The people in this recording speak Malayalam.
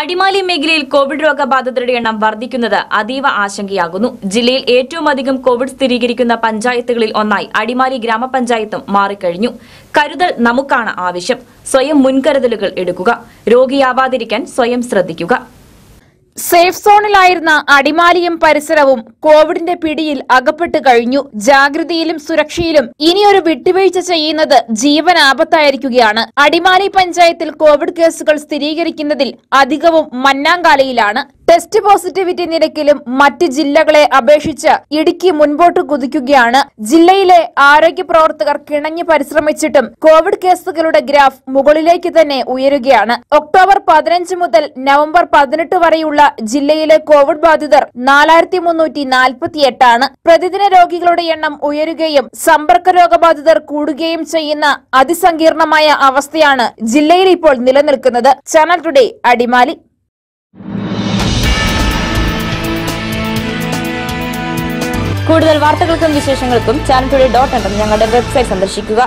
അടിമാലി മേഖലയിൽ കോവിഡ് രോഗബാധിതരുടെ എണ്ണം വർദ്ധിക്കുന്നത് അതീവ ആശങ്കയാകുന്നു. ജില്ലയിൽ ഏറ്റവും അധികം കോവിഡ് സ്ഥിരീകരിക്കുന്ന പഞ്ചായത്തുകളിൽ ഒന്നായി അടിമാലി ഗ്രാമപഞ്ചായത്തും മാറിക്കഴിഞ്ഞു. കരുതൽ നമുക്കാണ് ആവശ്യം. സ്വയം മുൻകരുതലുകൾ എടുക്കുക. രോഗിയാവാതിരിക്കാൻ സ്വയം ശ്രദ്ധിക്കുക. സേഫ് സോണിലായിരുന്ന അടിമാലിയും പരിസരവും കോവിഡിന്റെ പിടിയിൽ അകപ്പെട്ട് കഴിഞ്ഞു. ജാഗ്രതയിലും സുരക്ഷയിലും ഇനിയൊരു വിട്ടുവീഴ്ച ചെയ്യുന്നത് ജീവനാപത്തായിരിക്കുകയാണ്. അടിമാലി പഞ്ചായത്തിൽ കോവിഡ് കേസുകൾ സ്ഥിരീകരിക്കുന്നതിൽ അധികവും മന്നാങ്കാലയിലാണ് ടെസ്റ്റ് പോസിറ്റിവിറ്റി നിരക്കിലും മറ്റ് ജില്ലകളെ അപേക്ഷിച്ച് ഇടുക്കി മുൻപോട്ട് കുതിക്കുകയാണ്. ജില്ലയിലെ ആരോഗ്യ പ്രവർത്തകർ കിണഞ്ഞു പരിശ്രമിച്ചിട്ടും കോവിഡ് കേസുകളുടെ ഗ്രാഫ് മുകളിലേക്ക് തന്നെ ഉയരുകയാണ്. ഒക്ടോബർ പതിനഞ്ച് മുതൽ നവംബർ പതിനെട്ട് വരെയുള്ള ജില്ലയിലെ കോവിഡ് ബാധിതർ നാലായിരത്തി മുന്നൂറ്റി നാൽപ്പത്തിയെട്ടാണ് പ്രതിദിന രോഗികളുടെ എണ്ണം ഉയരുകയും സമ്പർക്ക രോഗബാധിതർ കൂടുകയും ചെയ്യുന്ന അതിസങ്കീർണമായ അവസ്ഥയാണ് ജില്ലയിൽ ഇപ്പോൾ നിലനിൽക്കുന്നത്. ചാനൽ ടുഡേ അടിമാലി കൂടുതൽ വാർത്തകൾക്കും വിശേഷങ്ങൾക്കും ചാനൽ ഡോട്ട് ഞങ്ങളുടെ വെബ്സൈറ്റ് സന്ദർശിക്കുക.